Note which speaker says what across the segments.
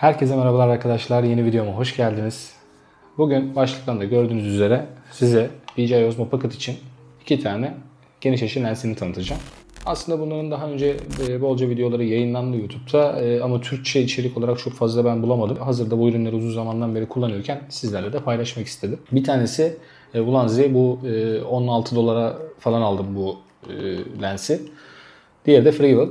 Speaker 1: Herkese merhabalar arkadaşlar. Yeni videoma hoş geldiniz. Bugün başlıktan da gördüğünüz üzere size DJI Osmo Pocket için iki tane geniş açı lensini tanıtacağım. Aslında bunların daha önce e, bolca videoları yayınlandı YouTube'da e, ama Türkçe içerik olarak çok fazla ben bulamadım. Hazırda bu ürünleri uzun zamandan beri kullanıyorken sizlerle de paylaşmak istedim. Bir tanesi e, Ulanzi bu 16 dolara falan aldım bu lensi. Diğeri de Freewell.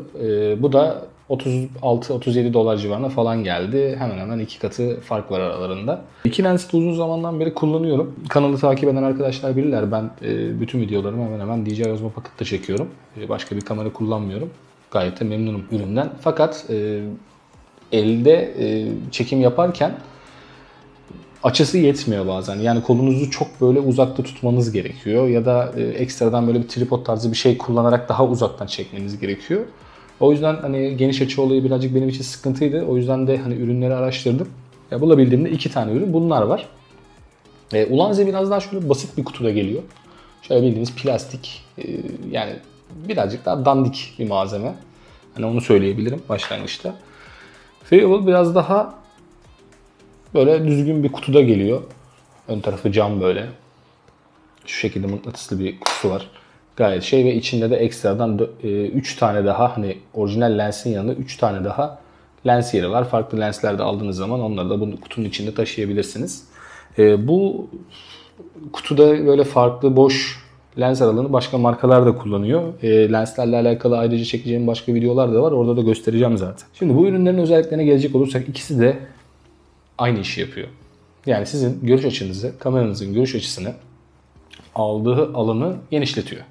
Speaker 1: Bu da 36-37 dolar civarına falan geldi. Hemen hemen iki katı fark var aralarında. İki lensi de uzun zamandan beri kullanıyorum. Kanalı takip eden arkadaşlar bilirler. Ben e, bütün videolarımı hemen hemen DJI Osmo Pocket'ta çekiyorum. E, başka bir kamera kullanmıyorum. Gayet de memnunum üründen. Fakat e, elde çekim yaparken açısı yetmiyor bazen. Yani kolunuzu çok böyle uzakta tutmanız gerekiyor ya da ekstradan böyle bir tripod tarzı bir şey kullanarak daha uzaktan çekmeniz gerekiyor. O yüzden hani geniş açı olayı birazcık benim için sıkıntıydı. O yüzden de hani ürünleri araştırdım. Ya bulabildiğimde iki tane ürün bunlar var. E, Ulanzi biraz daha şöyle basit bir kutuda geliyor. Şöyle bildiğimiz plastik e, yani birazcık daha dandik bir malzeme. Hani onu söyleyebilirim başlangıçta. Freewell biraz daha böyle düzgün bir kutuda geliyor. Ön tarafı cam böyle. Şu şekilde mıknatıslı bir kutusu var gayet şey ve içinde de ekstradan 3 e, tane daha hani orijinal lensin yanında 3 tane daha lens yeri var. Farklı lensler de aldığınız zaman onları da bu kutunun içinde taşıyabilirsiniz. E, bu kutuda böyle farklı boş lens aralığını başka markalar da kullanıyor. E, lenslerle alakalı ayrıca çekeceğim başka videolar da var. Orada da göstereceğim zaten. Şimdi bu ürünlerin özelliklerine gelecek olursak ikisi de aynı işi yapıyor. Yani sizin görüş açınızı, kameranızın görüş açısını aldığı alanı genişletiyor.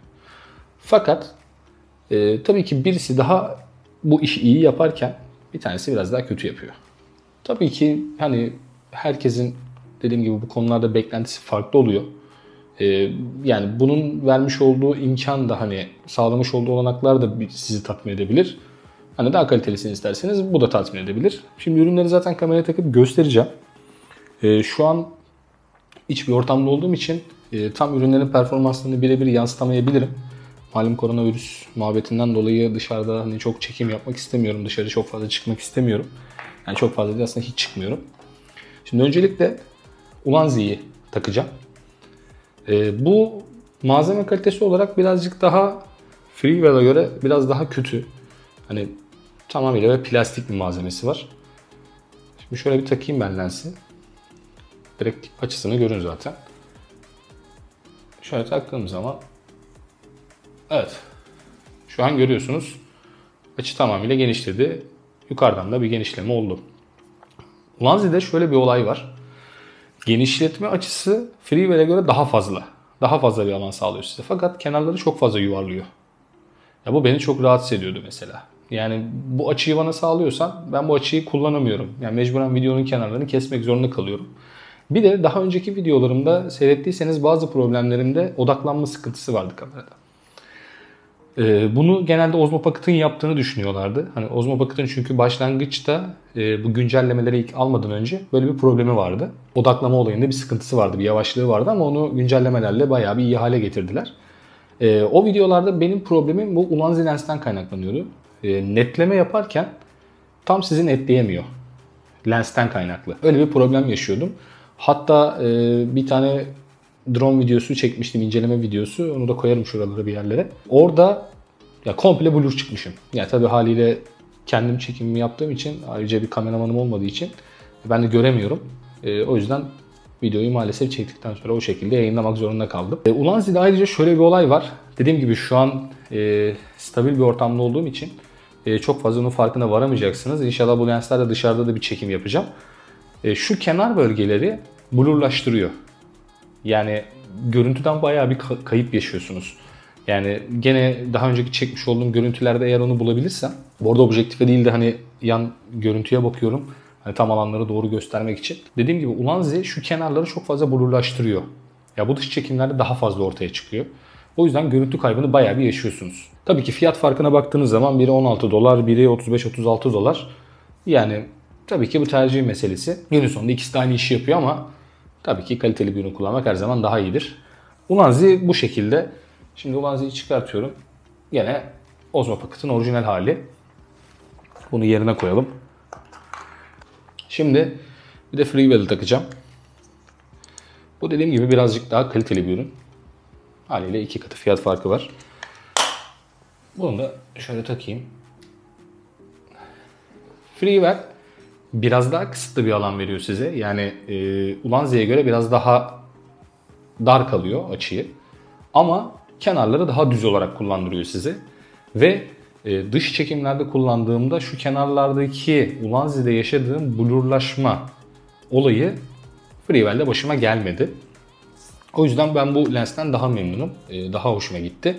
Speaker 1: Fakat e, tabii ki birisi daha bu işi iyi yaparken bir tanesi biraz daha kötü yapıyor. Tabii ki hani herkesin dediğim gibi bu konularda beklentisi farklı oluyor. Ee, yani bunun vermiş olduğu imkan da hani sağlamış olduğu olanaklar da sizi tatmin edebilir. Hani daha kalitelisini isterseniz bu da tatmin edebilir. Şimdi ürünleri zaten kameraya takıp göstereceğim. Ee, şu an iç bir ortamda olduğum için e, tam ürünlerin performanslarını birebir yansıtamayabilirim malum koronavirüs muhabbetinden dolayı dışarıda hani çok çekim yapmak istemiyorum. Dışarı çok fazla çıkmak istemiyorum. Yani çok fazla değil aslında hiç çıkmıyorum. Şimdi öncelikle Ulanzi'yi takacağım. Ee, bu malzeme kalitesi olarak birazcık daha Freewell'a göre biraz daha kötü. Hani tamamıyla plastik bir malzemesi var. Şimdi şöyle bir takayım ben lensi. Direkt açısını görün zaten. Şöyle taktığım zaman Evet. Şu an görüyorsunuz açı tamamıyla genişledi. Yukarıdan da bir genişleme oldu. Lanzi'de şöyle bir olay var. Genişletme açısı Freewell'e göre daha fazla. Daha fazla bir alan sağlıyor size. Fakat kenarları çok fazla yuvarlıyor. Ya bu beni çok rahatsız ediyordu mesela. Yani bu açıyı bana sağlıyorsan ben bu açıyı kullanamıyorum. Yani mecburen videonun kenarlarını kesmek zorunda kalıyorum. Bir de daha önceki videolarımda seyrettiyseniz bazı problemlerimde odaklanma sıkıntısı vardı kamerada. Ee, bunu genelde Osmo Pocket'ın yaptığını düşünüyorlardı. Hani Osmo Pocket'ın çünkü başlangıçta e, bu güncellemeleri ilk almadan önce böyle bir problemi vardı. Odaklama olayında bir sıkıntısı vardı, bir yavaşlığı vardı ama onu güncellemelerle bayağı bir iyi hale getirdiler. E, o videolarda benim problemim bu Ulanzi Lens'ten kaynaklanıyordu. E, netleme yaparken tam sizi netleyemiyor. Lens'ten kaynaklı. Öyle bir problem yaşıyordum. Hatta bir tane drone videosu çekmiştim, inceleme videosu. Onu da koyarım şuralara bir yerlere. Orada ya komple blur çıkmışım. Yani tabii haliyle kendim çekimimi yaptığım için ayrıca bir kameramanım olmadığı için ben de göremiyorum. E, o yüzden videoyu maalesef çektikten sonra o şekilde yayınlamak zorunda kaldım. E, Ulanzi'de ayrıca şöyle bir olay var. Dediğim gibi şu an e, stabil bir ortamda olduğum için e, çok fazla onun farkına varamayacaksınız. İnşallah bu lenslerle dışarıda da bir çekim yapacağım. E, şu kenar bölgeleri blurlaştırıyor. Yani görüntüden bayağı bir kayıp yaşıyorsunuz. Yani gene daha önceki çekmiş olduğum görüntülerde eğer onu bulabilirsem, bu arada objektife değil de hani yan görüntüye bakıyorum. Hani tam alanları doğru göstermek için. Dediğim gibi Ulanzi şu kenarları çok fazla blurlaştırıyor. Ya bu dış çekimlerde daha fazla ortaya çıkıyor. O yüzden görüntü kaybını bayağı bir yaşıyorsunuz. Tabii ki fiyat farkına baktığınız zaman biri 16 dolar, biri 35-36 dolar. Yani tabii ki bu tercih meselesi. Günün sonunda ikisi de aynı işi yapıyor ama Tabii ki kaliteli bir ürün kullanmak her zaman daha iyidir. Ulanzi bu şekilde. Şimdi Ulanzi'yi çıkartıyorum. Yine Osmo Pocket'ın orijinal hali. Bunu yerine koyalım. Şimdi bir de Freewell'i takacağım. Bu dediğim gibi birazcık daha kaliteli bir ürün. Haliyle iki katı fiyat farkı var. Bunu da şöyle takayım. Freewell biraz daha kısıtlı bir alan veriyor size. Yani e, Ulanzi'ye göre biraz daha dar kalıyor açıyı. Ama kenarları daha düz olarak kullandırıyor sizi. Ve e, dış çekimlerde kullandığımda şu kenarlardaki Ulanzi'de yaşadığım blurlaşma olayı Freewell'de başıma gelmedi. O yüzden ben bu lensten daha memnunum. E, daha hoşuma gitti.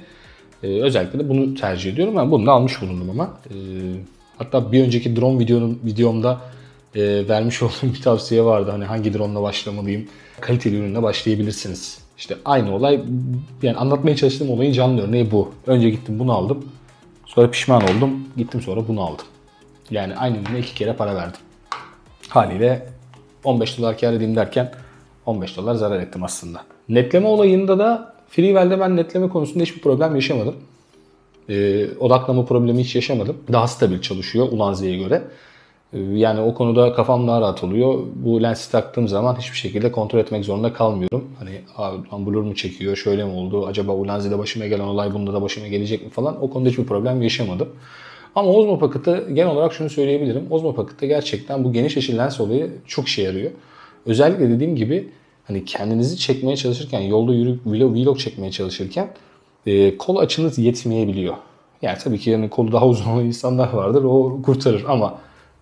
Speaker 1: E, özellikle de bunu tercih ediyorum. Ben bunu da almış bulundum ama. E, hatta bir önceki drone videonun, videomda e, vermiş olduğum bir tavsiye vardı. Hani hangi drone ile başlamalıyım? Kaliteli ürünle başlayabilirsiniz. İşte aynı olay yani anlatmaya çalıştığım olayın canlı örneği bu. Önce gittim bunu aldım. Sonra pişman oldum. Gittim sonra bunu aldım. Yani aynı ürüne iki kere para verdim. Haliyle 15 dolar kar edeyim derken 15 dolar zarar ettim aslında. Netleme olayında da Freewell'de ben netleme konusunda hiçbir problem yaşamadım. Ee, odaklama problemi hiç yaşamadım. Daha stabil çalışıyor Ulanzi'ye göre. Yani o konuda kafam daha rahat oluyor. Bu lensi taktığım zaman hiçbir şekilde kontrol etmek zorunda kalmıyorum. Hani abi blur mu çekiyor, şöyle mi oldu, acaba Ulanzi'de başıma gelen olay bunda da başıma gelecek mi falan. O konuda hiçbir problem yaşamadım. Ama Osmo Pocket'ı genel olarak şunu söyleyebilirim. Osmo Pocket'ta gerçekten bu geniş açı lens olayı çok işe yarıyor. Özellikle dediğim gibi hani kendinizi çekmeye çalışırken, yolda yürüyüp vlog, vlog çekmeye çalışırken e, kol açınız yetmeyebiliyor. Yani tabii ki yani kolu daha uzun olan insanlar vardır. O kurtarır ama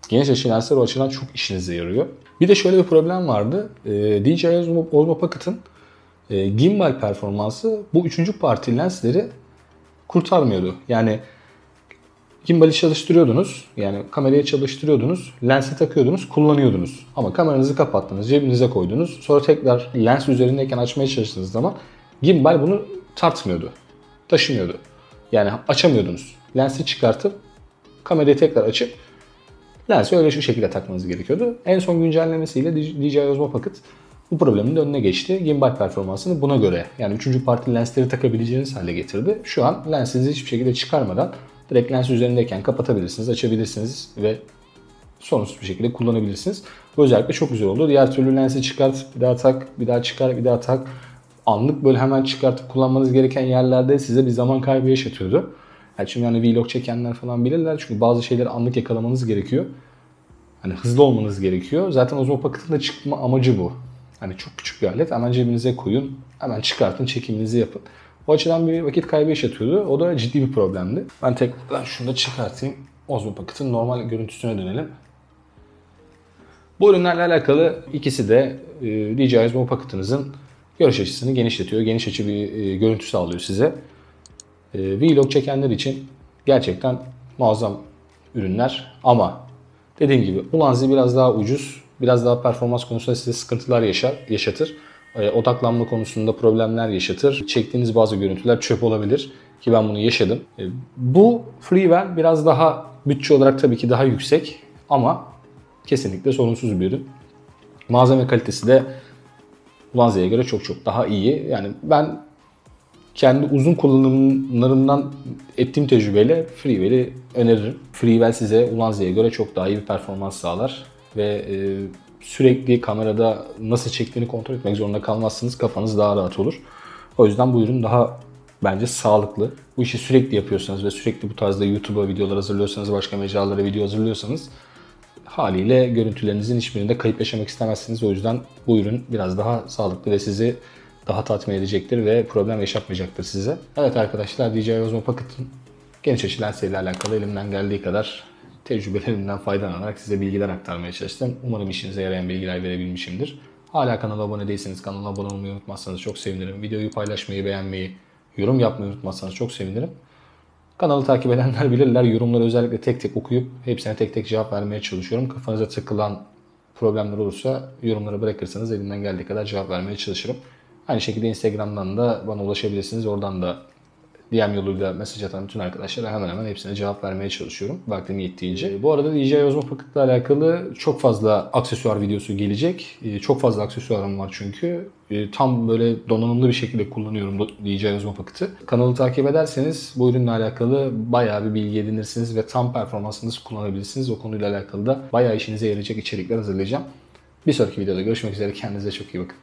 Speaker 1: geniş açı lensler o açıdan çok işinize yarıyor. Bir de şöyle bir problem vardı. E, DJI Osmo Pocket'ın e, gimbal performansı bu üçüncü parti lensleri kurtarmıyordu. Yani Gimbali çalıştırıyordunuz. Yani kamerayı çalıştırıyordunuz. Lensi takıyordunuz, kullanıyordunuz. Ama kameranızı kapattınız, cebinize koydunuz. Sonra tekrar lens üzerindeyken açmaya çalıştığınız zaman gimbal bunu tartmıyordu. Taşımıyordu. Yani açamıyordunuz. Lensi çıkartıp kamerayı tekrar açıp lensi öyle şu şekilde takmanız gerekiyordu. En son güncellemesiyle DJI Osmo Pocket bu problemin de önüne geçti. Gimbal performansını buna göre yani 3. parti lensleri takabileceğiniz hale getirdi. Şu an lensinizi hiçbir şekilde çıkarmadan Direkt lens üzerindeyken kapatabilirsiniz, açabilirsiniz ve sorunsuz bir şekilde kullanabilirsiniz. Bu özellikle çok güzel oldu. Diğer türlü lensi çıkart, bir daha tak, bir daha çıkar, bir daha tak. Anlık böyle hemen çıkartıp kullanmanız gereken yerlerde size bir zaman kaybı yaşatıyordu. Yani çünkü yani vlog çekenler falan bilirler. Çünkü bazı şeyleri anlık yakalamanız gerekiyor. Hani hızlı olmanız gerekiyor. Zaten Osmo Pocket'ın da çıkma amacı bu. Hani çok küçük bir alet. Hemen cebinize koyun. Hemen çıkartın, çekiminizi yapın. O açıdan bir vakit kaybı yaşatıyordu. O da ciddi bir problemdi. Ben tekrar şunu da çıkartayım. Osmo Pocket'ın normal görüntüsüne dönelim. Bu ürünlerle alakalı ikisi de e, DJI Osmo Pocket'ınızın görüş açısını genişletiyor. Geniş açı bir e, görüntü sağlıyor size. E, Vlog çekenler için gerçekten muazzam ürünler ama dediğim gibi Ulanzi biraz daha ucuz, biraz daha performans konusunda size sıkıntılar yaşar, yaşatır e, odaklanma konusunda problemler yaşatır. Çektiğiniz bazı görüntüler çöp olabilir ki ben bunu yaşadım. E, bu Freewell biraz daha bütçe olarak tabii ki daha yüksek ama kesinlikle sorunsuz bir ürün. Malzeme kalitesi de Ulanzi'ye göre çok çok daha iyi. Yani ben kendi uzun kullanımlarından ettiğim tecrübeyle Freewell'i öneririm. Freewell size Ulanzi'ye göre çok daha iyi bir performans sağlar ve e, sürekli kamerada nasıl çektiğini kontrol etmek zorunda kalmazsınız. Kafanız daha rahat olur. O yüzden bu ürün daha bence sağlıklı. Bu işi sürekli yapıyorsanız ve sürekli bu tarzda YouTube'a videolar hazırlıyorsanız, başka mecralara video hazırlıyorsanız haliyle görüntülerinizin hiçbirinde kayıp yaşamak istemezsiniz. O yüzden bu ürün biraz daha sağlıklı ve sizi daha tatmin edecektir ve problem yaşatmayacaktır size. Evet arkadaşlar DJI Osmo Pocket'ın geniş açı lensleriyle alakalı elimden geldiği kadar tecrübelerimden faydalanarak size bilgiler aktarmaya çalıştım. Umarım işinize yarayan bilgiler verebilmişimdir. Hala kanala abone değilseniz kanala abone olmayı unutmazsanız çok sevinirim. Videoyu paylaşmayı, beğenmeyi, yorum yapmayı unutmazsanız çok sevinirim. Kanalı takip edenler bilirler. Yorumları özellikle tek tek okuyup hepsine tek tek cevap vermeye çalışıyorum. Kafanıza takılan problemler olursa yorumları bırakırsanız elimden geldiği kadar cevap vermeye çalışırım. Aynı şekilde Instagram'dan da bana ulaşabilirsiniz. Oradan da DM yoluyla mesaj atan bütün arkadaşlara hemen hemen hepsine cevap vermeye çalışıyorum. Vaktim yettiğince. Bu arada DJI Osmo Pocket ile alakalı çok fazla aksesuar videosu gelecek. Ee, Çok fazla aksesuarım var çünkü. Ee, Tam böyle donanımlı bir şekilde kullanıyorum DJI Osmo Pocket'ı. Kanalı takip ederseniz bu ürünle alakalı bayağı bir bilgi edinirsiniz ve tam performansını nasıl kullanabilirsiniz. O konuyla alakalı da bayağı işinize yarayacak içerikler hazırlayacağım. Bir sonraki videoda görüşmek üzere. Kendinize çok iyi bakın.